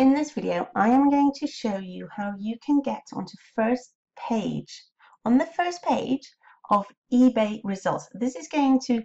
In this video, I am going to show you how you can get onto first page. On the first page of eBay results. This is going to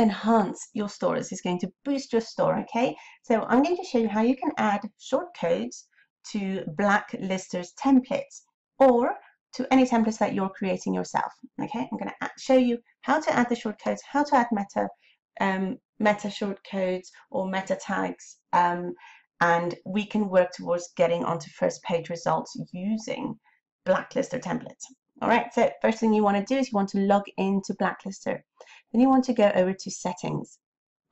enhance your store. This is going to boost your store, okay? So I'm going to show you how you can add short codes to Blacklisters templates or to any templates that you're creating yourself, okay? I'm going to show you how to add the short codes, how to add meta um, meta short codes or meta tags um, and we can work towards getting onto first page results using Blacklister templates. All right, so first thing you want to do is you want to log into Blacklister. Then you want to go over to settings.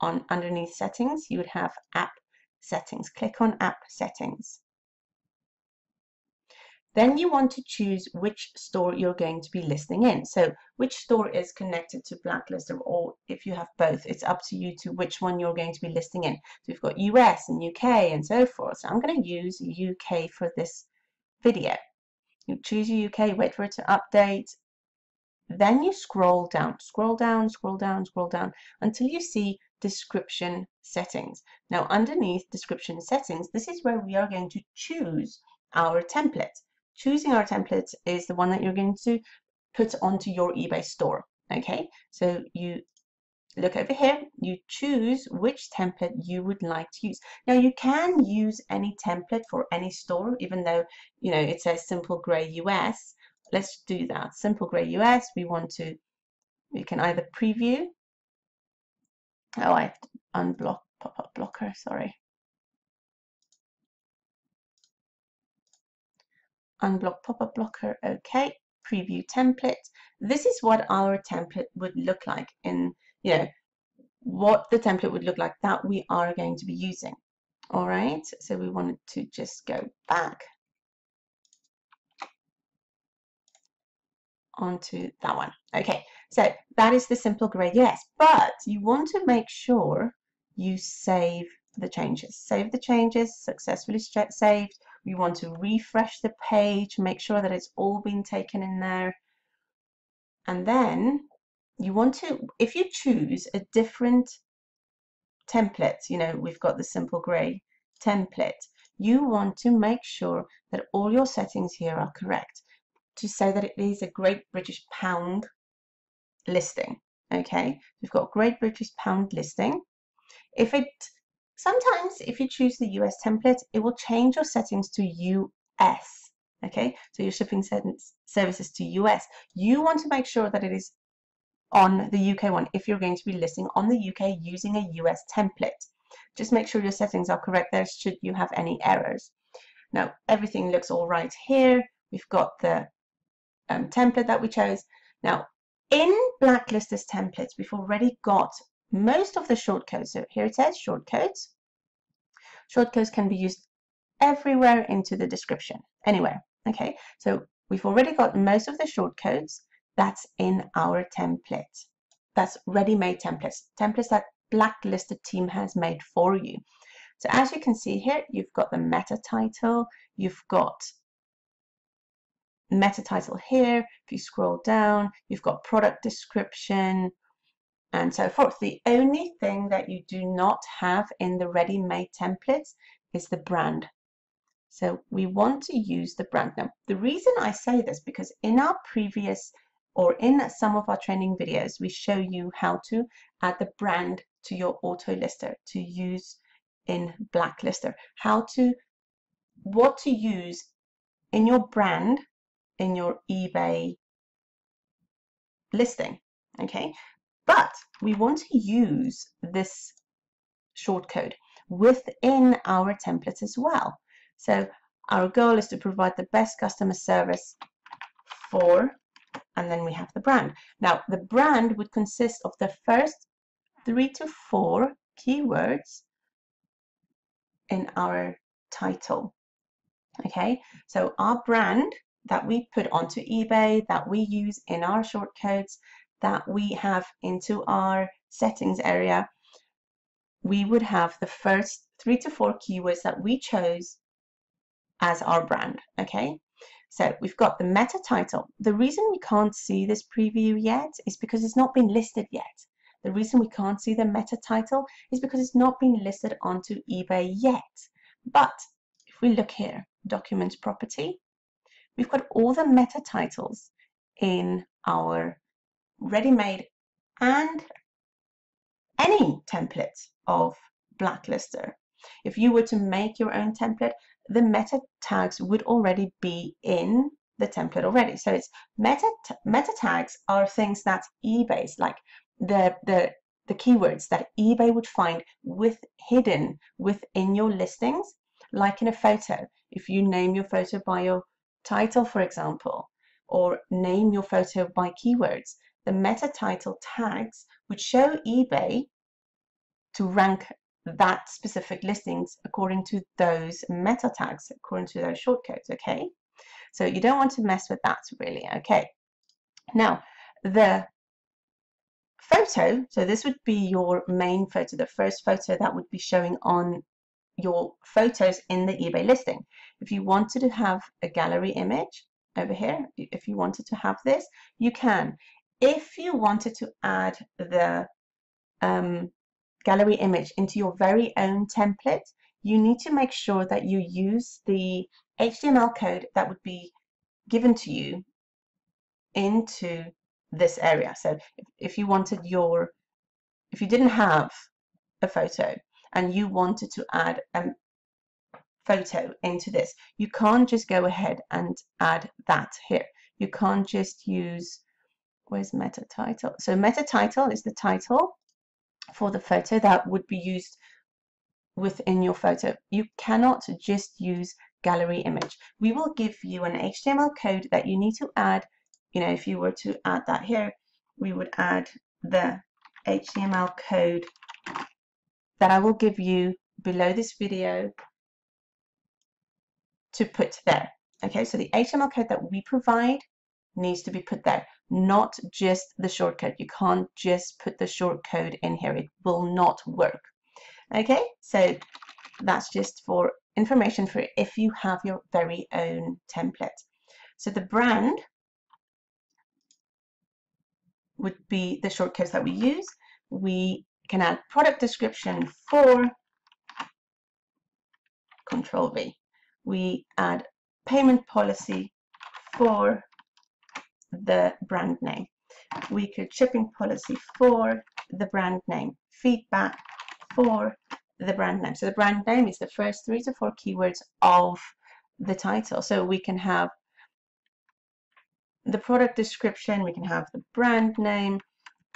On underneath settings, you would have app settings. Click on app settings. Then you want to choose which store you're going to be listing in. So which store is connected to Blacklister or if you have both, it's up to you to which one you're going to be listing in. So we've got US and UK and so forth. So I'm going to use UK for this video. You choose UK, wait for it to update. Then you scroll down, scroll down, scroll down, scroll down until you see description settings. Now underneath description settings, this is where we are going to choose our template choosing our template is the one that you're going to put onto your eBay store. Okay, so you look over here, you choose which template you would like to use. Now you can use any template for any store, even though, you know, it says Simple Grey US. Let's do that. Simple Grey US, we want to, we can either preview. Oh, I have to unblock pop-up blocker, sorry. Unblock pop-up blocker, okay, preview template. This is what our template would look like in, you know, what the template would look like that we are going to be using. All right, so we wanted to just go back onto that one. Okay, so that is the simple grey US, but you want to make sure you save the changes. Save the changes, successfully saved. We want to refresh the page, make sure that it's all been taken in there. And then you want to, if you choose a different template, you know, we've got the simple grey template, you want to make sure that all your settings here are correct to say that it is a Great British Pound listing. Okay, we've got Great British Pound listing. If it Sometimes if you choose the US template, it will change your settings to US. Okay, so your shipping services to US. You want to make sure that it is on the UK one if you're going to be listing on the UK using a US template. Just make sure your settings are correct there should you have any errors. Now everything looks all right here. We've got the um, template that we chose. Now in Blacklist Blacklisters templates, we've already got most of the shortcodes. So here it says shortcodes. Shortcodes can be used everywhere into the description, anywhere. Okay, so we've already got most of the shortcodes that's in our template. That's ready-made templates, templates that Blacklister team has made for you. So as you can see here, you've got the meta title, you've got meta title here. If you scroll down, you've got product description, and so forth. The only thing that you do not have in the ready-made templates is the brand. So we want to use the brand. Now, the reason I say this, because in our previous or in some of our training videos, we show you how to add the brand to your auto lister to use in Blacklister, how to, what to use in your brand in your eBay listing. Okay, but we want to use this shortcode within our template as well. So our goal is to provide the best customer service for, and then we have the brand. Now, the brand would consist of the first three to four keywords in our title. Okay, so our brand that we put onto eBay, that we use in our shortcodes, that we have into our settings area, we would have the first three to four keywords that we chose as our brand, okay? So we've got the meta title. The reason we can't see this preview yet is because it's not been listed yet. The reason we can't see the meta title is because it's not been listed onto eBay yet. But if we look here, document property, we've got all the meta titles in our ready-made and any template of Blacklister. If you were to make your own template, the meta tags would already be in the template already. So it's meta meta tags are things that eBay's like the the the keywords that eBay would find with hidden within your listings, like in a photo. If you name your photo by your title, for example, or name your photo by keywords, the meta title tags would show eBay to rank that specific listings according to those meta tags, according to those shortcodes, okay? So you don't want to mess with that really, okay? Now, the photo, so this would be your main photo, the first photo that would be showing on your photos in the eBay listing. If you wanted to have a gallery image over here, if you wanted to have this, you can. If you wanted to add the um, gallery image into your very own template, you need to make sure that you use the HTML code that would be given to you into this area. So if, if you wanted your, if you didn't have a photo and you wanted to add a photo into this, you can't just go ahead and add that here. You can't just use, where's meta title? So meta title is the title for the photo that would be used within your photo. You cannot just use gallery image. We will give you an HTML code that you need to add. You know, if you were to add that here, we would add the HTML code that I will give you below this video to put there. Okay, so the HTML code that we provide needs to be put there not just the shortcode. You can't just put the shortcode in here. It will not work. Okay, so that's just for information for if you have your very own template. So the brand would be the shortcodes that we use. We can add product description for control V. We add payment policy for the brand name. We could shipping policy for the brand name, feedback for the brand name. So the brand name is the first three to four keywords of the title. So we can have the product description, we can have the brand name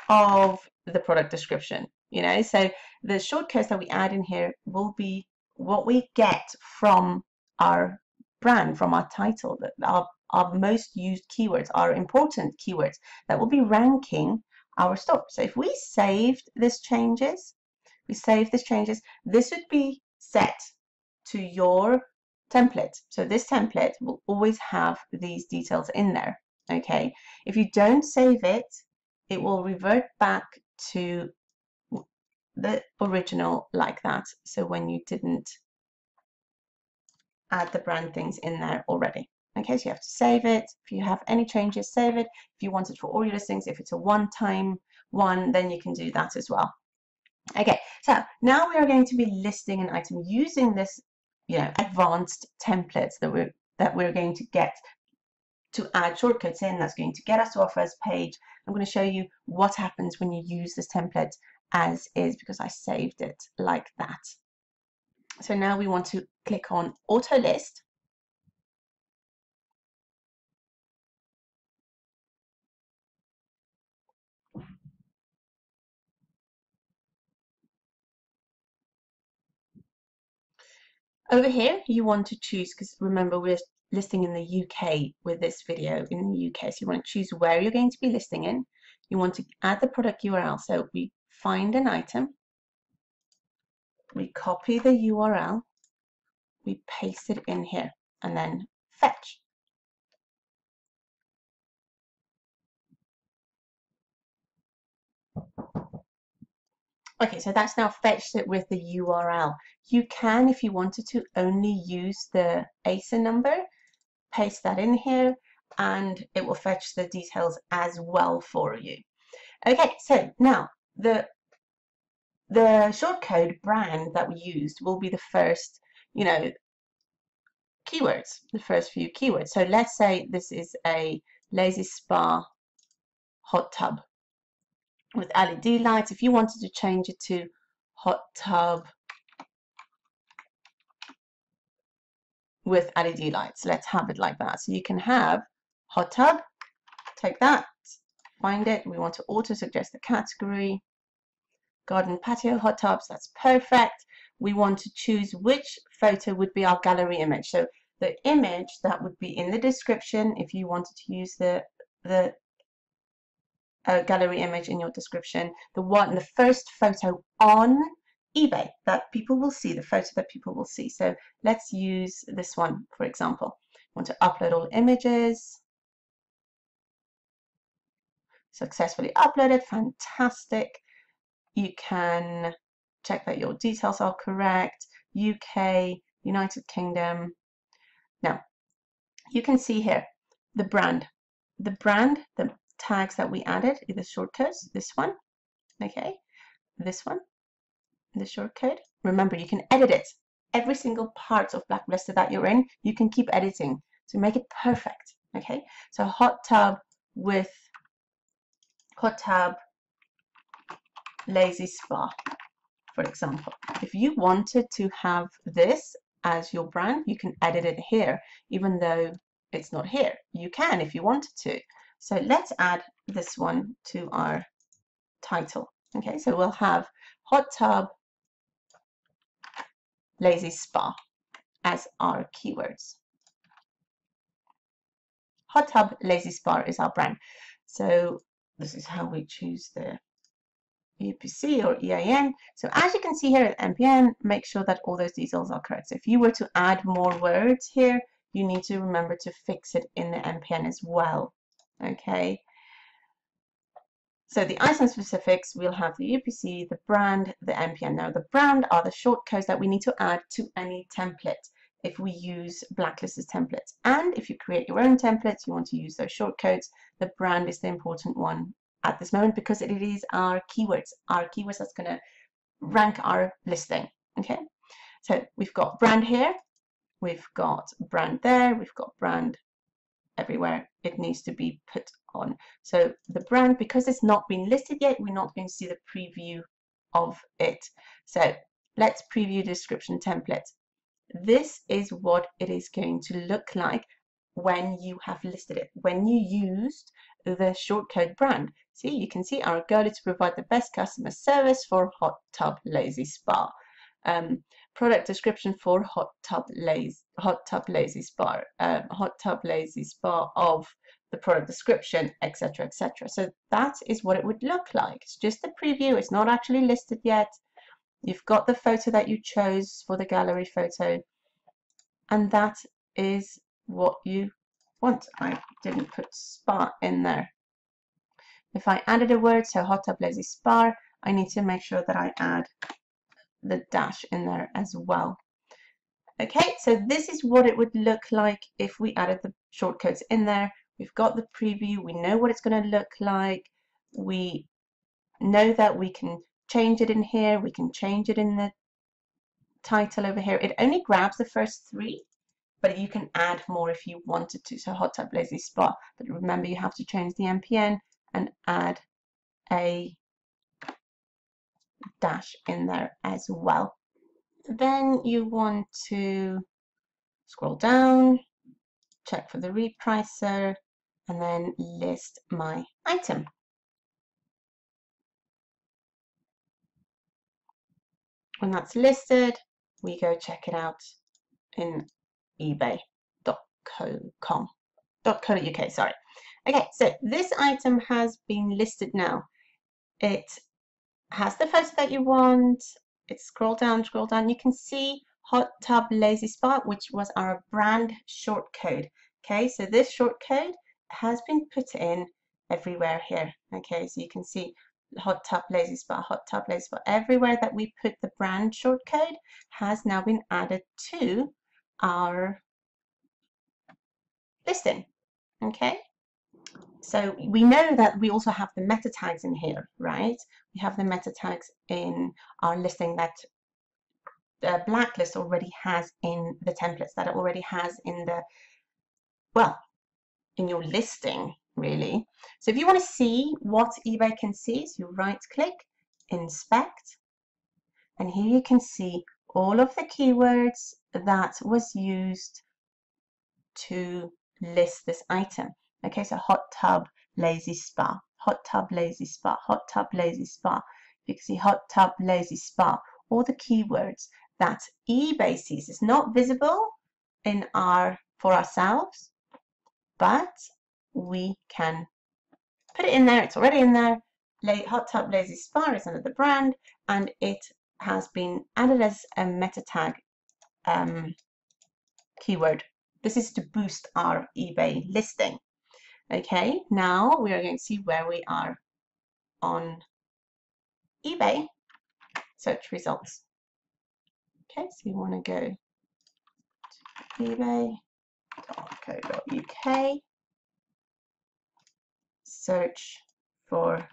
of the product description, you know, so the shortcodes that we add in here will be what we get from our brand, from our title, that our our most used keywords, our important keywords that will be ranking our store. So if we saved this changes, we save this changes, this would be set to your template. So this template will always have these details in there. Okay. If you don't save it, it will revert back to the original like that. So when you didn't add the brand things in there already. Okay, so you have to save it. If you have any changes, save it. If you want it for all your listings, if it's a one-time one, then you can do that as well. Okay, so now we are going to be listing an item using this, you know, advanced templates that we're that we're going to get to add shortcuts in. That's going to get us to our first page. I'm going to show you what happens when you use this template as is because I saved it like that. So now we want to click on auto list Over here, you want to choose, because remember we're listing in the UK with this video in the UK, so you want to choose where you're going to be listing in. You want to add the product URL, so we find an item, we copy the URL, we paste it in here, and then fetch. Okay, so that's now fetched it with the URL. You can, if you wanted to, only use the ASIN number, paste that in here, and it will fetch the details as well for you. Okay, so now the the shortcode brand that we used will be the first, you know, keywords, the first few keywords. So let's say this is a lazy spa hot tub with LED lights. If you wanted to change it to hot tub with LED lights, let's have it like that. So you can have hot tub, take that, find it. We want to auto suggest the category. Garden patio hot tubs, that's perfect. We want to choose which photo would be our gallery image. So the image that would be in the description if you wanted to use the the uh, gallery image in your description. The one the first photo on eBay that people will see the photo that people will see. So let's use this one for example. Want to upload all images. Successfully uploaded fantastic. You can check that your details are correct. UK United Kingdom. Now, you can see here the brand. The brand, the tags that we added, the shortcodes, this one, okay, this one, the shortcode. Remember, you can edit it. Every single part of Blacklister that you're in, you can keep editing to make it perfect, okay? So hot tub with hot tub lazy spa, for example. If you wanted to have this as your brand, you can edit it here, even though it's not here. You can if you wanted to. So let's add this one to our title. Okay, so we'll have hot tub lazy spa as our keywords. Hot tub lazy spa is our brand. So this is how we choose the UPC or EAN. So as you can see here at MPN, make sure that all those details are correct. So if you were to add more words here, you need to remember to fix it in the MPN as well. Okay. So the item specifics, we'll have the UPC, the brand, the MPN. Now the brand are the short codes that we need to add to any template if we use Blacklister templates. And if you create your own templates, you want to use those short codes, the brand is the important one at this moment because it is our keywords, our keywords that's going to rank our listing. Okay, so we've got brand here, we've got brand there, we've got brand everywhere it needs to be put on. So the brand, because it's not been listed yet, we're not going to see the preview of it. So let's preview description template. This is what it is going to look like when you have listed it, when you used the shortcode brand. See, you can see our goal is to provide the best customer service for Hot Tub Lazy Spa. Um, product description for Hot Tub Lazy, Hot Tub Lazy Spa, um, Hot Tub Lazy Spa of the product description, etc., etc. So that is what it would look like. It's just a preview. It's not actually listed yet. You've got the photo that you chose for the gallery photo, and that is what you want. I didn't put spa in there. If I added a word, so hot tub lazy spa, I need to make sure that I add the dash in there as well. Okay, so this is what it would look like if we added the shortcodes in there. We've got the preview, we know what it's going to look like. We know that we can change it in here, we can change it in the title over here. It only grabs the first three, but you can add more if you wanted to. So hot tub lazy spa, but remember you have to change the MPN and add a dash in there as well. Then you want to scroll down, check for the repricer, and then list my item. When that's listed, we go check it out in ebay.com. .co.uk, sorry. Okay, so this item has been listed now. It has the photo that you want. It's scroll down, scroll down. You can see Hot Tub Lazy Spa, which was our brand short code. Okay, so this short code has been put in everywhere here. Okay, so you can see Hot Tub Lazy Spa, Hot Tub Lazy Spa. Everywhere that we put the brand short code has now been added to our listing. Okay, so we know that we also have the meta tags in here, right? We have the meta tags in our listing that uh, blacklist already has in the templates that it already has in the well in your listing really so if you want to see what eBay can see so you right click inspect and here you can see all of the keywords that was used to list this item okay so hot tub lazy spa. Hot tub lazy spa. Hot tub lazy spa. You can see hot tub lazy spa. All the keywords that eBay sees is not visible in our for ourselves but we can put it in there. It's already in there. Hot tub lazy spa is the brand and it has been added as a meta tag um, keyword. This is to boost our eBay listing okay now we are going to see where we are on eBay search results Okay, so you want to go to ebay.co.uk, search for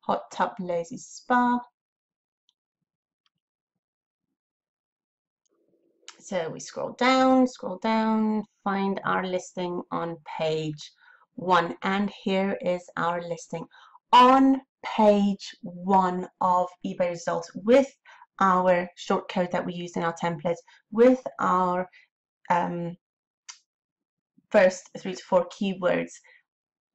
hot tub lazy spa. So we scroll down, scroll down, find our listing on page one. And here is our listing on page one of eBay results with our shortcode that we use in our template with our um, first three to four keywords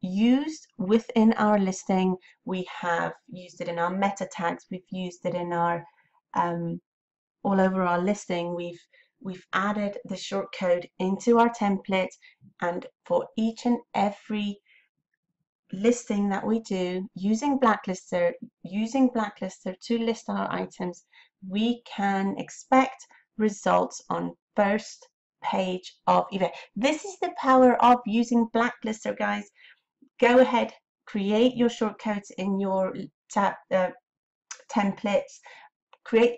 used within our listing. We have used it in our meta tags. We've used it in our um, all over our listing. We've we've added the shortcode into our template and for each and every listing that we do using Blacklister, using Blacklister to list our items, we can expect results on first page of eBay. This is the power of using Blacklister, guys. Go ahead, create your shortcodes in your uh, templates, create,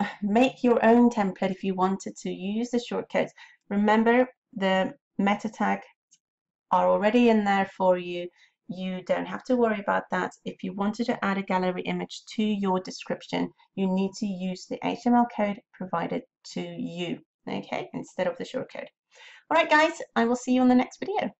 make your own template if you wanted to use the shortcodes. Remember, the meta tag are already in there for you. You don't have to worry about that. If you wanted to add a gallery image to your description, you need to use the HTML code provided to you, okay, instead of the shortcode. All right, guys, I will see you on the next video.